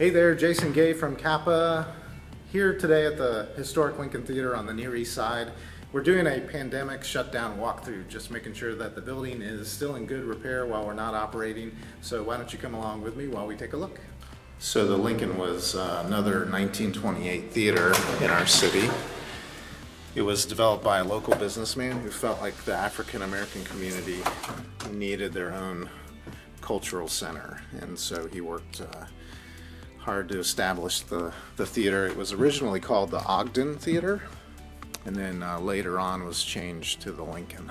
Hey there, Jason Gay from CAPA, here today at the historic Lincoln Theater on the Near East Side. We're doing a pandemic shutdown walkthrough, just making sure that the building is still in good repair while we're not operating. So why don't you come along with me while we take a look? So the Lincoln was uh, another 1928 theater in our city. It was developed by a local businessman who felt like the African American community needed their own cultural center, and so he worked uh, hard to establish the, the theater. It was originally called the Ogden Theater, and then uh, later on was changed to the Lincoln.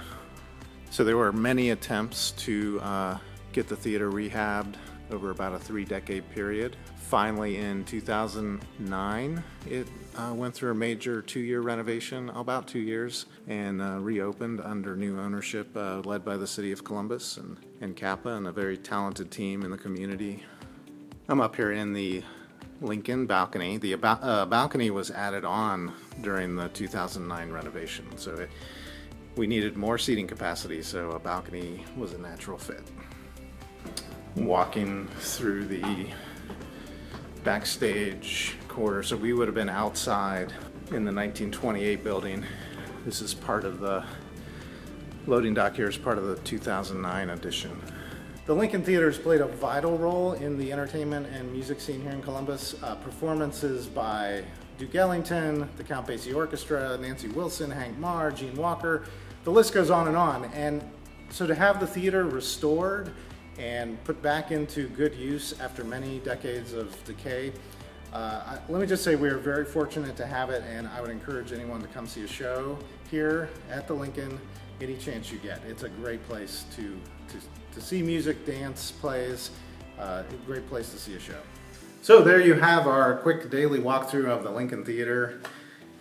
So there were many attempts to uh, get the theater rehabbed over about a three decade period. Finally, in 2009, it uh, went through a major two year renovation, about two years, and uh, reopened under new ownership uh, led by the city of Columbus and, and CAPA and a very talented team in the community. I'm up here in the Lincoln balcony. The uh, balcony was added on during the 2009 renovation, so it, we needed more seating capacity, so a balcony was a natural fit. Walking through the backstage quarter, so we would have been outside in the 1928 building. This is part of the loading dock here is part of the 2009 edition. The Lincoln Theater has played a vital role in the entertainment and music scene here in Columbus. Uh, performances by Duke Ellington, the Count Basie Orchestra, Nancy Wilson, Hank Marr, Gene Walker, the list goes on and on. And so to have the theater restored and put back into good use after many decades of decay, uh, let me just say we are very fortunate to have it and I would encourage anyone to come see a show here at the Lincoln any chance you get. It's a great place to, to, to see music, dance, plays, uh, great place to see a show. So there you have our quick daily walkthrough of the Lincoln Theater.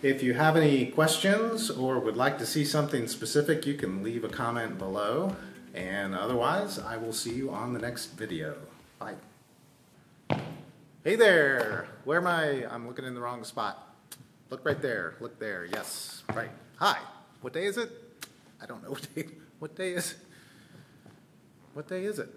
If you have any questions or would like to see something specific, you can leave a comment below. And otherwise, I will see you on the next video. Bye. Hey there, where am I? I'm looking in the wrong spot. Look right there, look there, yes, right. Hi, what day is it? I don't know what day, what day is, what day is it?